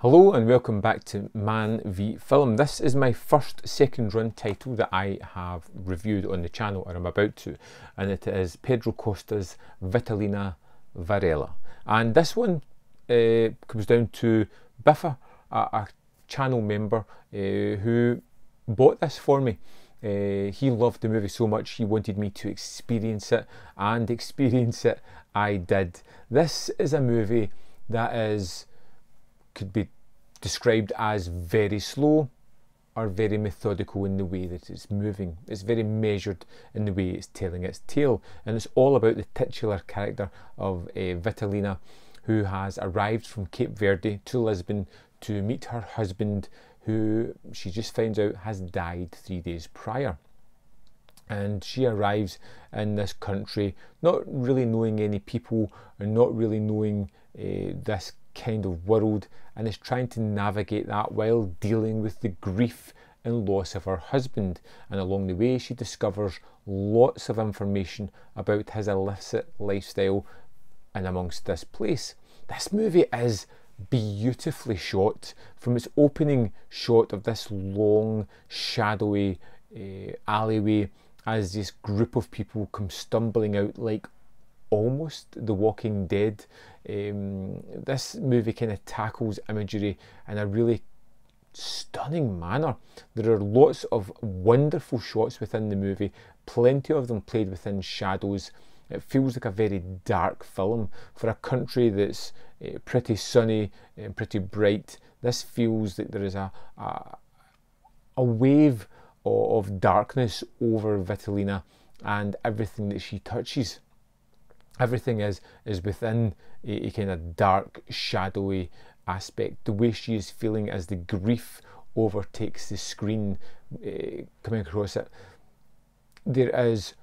Hello and welcome back to Man v Film. This is my first second run title that I have reviewed on the channel, or I'm about to, and it is Pedro Costa's Vitalina Varela. And this one uh, comes down to Biffa, a, a channel member uh, who bought this for me. Uh, he loved the movie so much he wanted me to experience it, and experience it I did. This is a movie that is could be described as very slow or very methodical in the way that it's moving. It's very measured in the way it's telling its tale, and it's all about the titular character of uh, Vitalina, who has arrived from Cape Verde to Lisbon to meet her husband, who she just finds out has died three days prior. And she arrives in this country not really knowing any people and not really knowing uh, this kind of world and is trying to navigate that while dealing with the grief and loss of her husband. And along the way, she discovers lots of information about his illicit lifestyle and amongst this place. This movie is beautifully shot from its opening shot of this long, shadowy uh, alleyway as this group of people come stumbling out like almost The Walking Dead. Um, this movie kind of tackles imagery in a really stunning manner. There are lots of wonderful shots within the movie, plenty of them played within shadows. It feels like a very dark film for a country that's uh, pretty sunny and pretty bright. This feels that there is a, a, a wave of, of darkness over Vitalina and everything that she touches everything is is within eh, eh, a, a kind of dark, shadowy aspect. The way she is feeling as the grief overtakes the screen, uh, coming across it. There is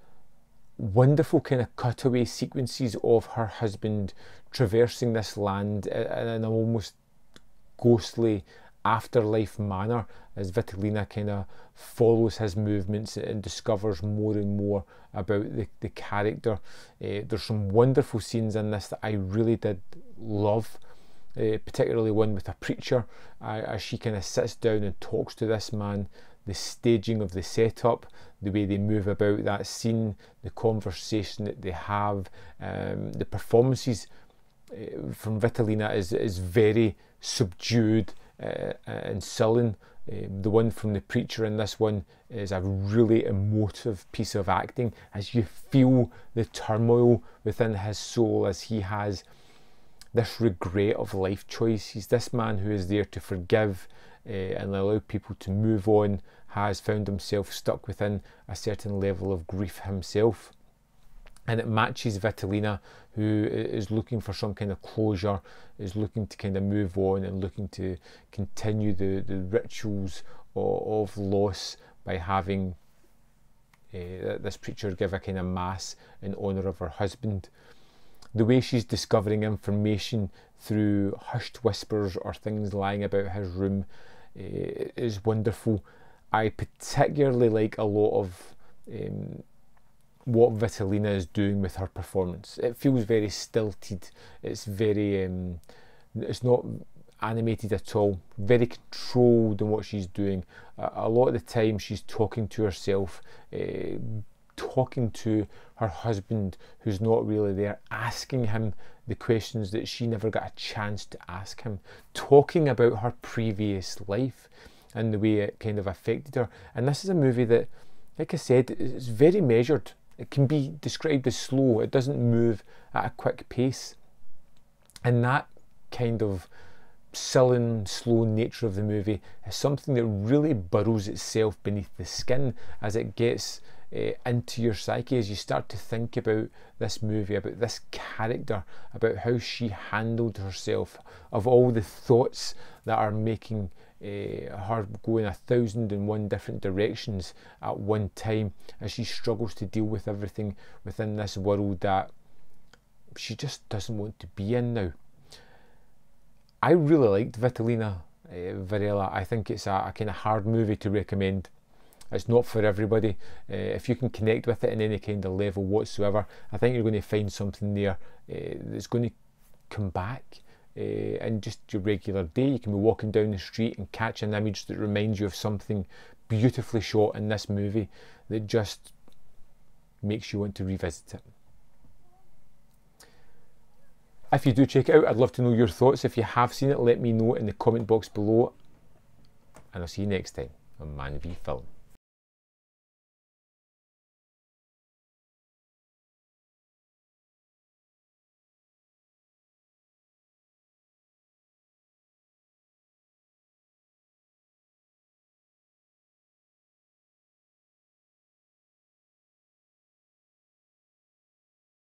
wonderful kind of cutaway sequences of her husband traversing this land in an almost ghostly afterlife manner as Vitalina kind of follows his movements and discovers more and more about the, the character. Uh, there's some wonderful scenes in this that I really did love. Uh, particularly one with a preacher uh, as she kind of sits down and talks to this man the staging of the setup the way they move about that scene the conversation that they have um, the performances uh, from Vitalina is, is very subdued uh, and sullen. Um, the one from the preacher in this one is a really emotive piece of acting as you feel the turmoil within his soul as he has this regret of life choices. This man who is there to forgive uh, and allow people to move on has found himself stuck within a certain level of grief himself and it matches Vitalina, who is looking for some kind of closure, is looking to kind of move on and looking to continue the, the rituals of, of loss by having uh, this preacher give a kind of mass in honour of her husband. The way she's discovering information through hushed whispers or things lying about his room uh, is wonderful. I particularly like a lot of um, what Vitalina is doing with her performance. It feels very stilted. It's very, um, it's not animated at all. Very controlled in what she's doing. Uh, a lot of the time, she's talking to herself, uh, talking to her husband, who's not really there, asking him the questions that she never got a chance to ask him, talking about her previous life and the way it kind of affected her. And this is a movie that, like I said, is very measured it can be described as slow, it doesn't move at a quick pace. And that kind of sullen, slow nature of the movie is something that really burrows itself beneath the skin as it gets uh, into your psyche as you start to think about this movie, about this character, about how she handled herself, of all the thoughts that are making uh, her going a thousand and one different directions at one time as she struggles to deal with everything within this world that she just doesn't want to be in now. I really liked Vitalina uh, Varela. I think it's a, a kind of hard movie to recommend. It's not for everybody. Uh, if you can connect with it in any kind of level whatsoever, I think you're going to find something there uh, that's going to come back uh, in just your regular day. You can be walking down the street and catch an image that reminds you of something beautifully shot in this movie that just makes you want to revisit it. If you do check it out, I'd love to know your thoughts. If you have seen it, let me know in the comment box below. And I'll see you next time on Man v Film.